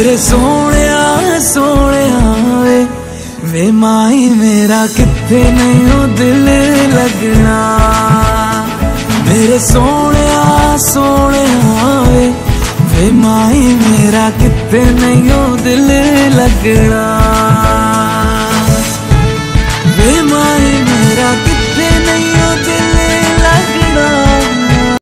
तेरे सोने सोने वे। वे माई, मेरा कितने नहीं दिल लगना। मेरे सोने सोने वे। वे माई, मेरा कितने नहीं दिल लगना। वे माई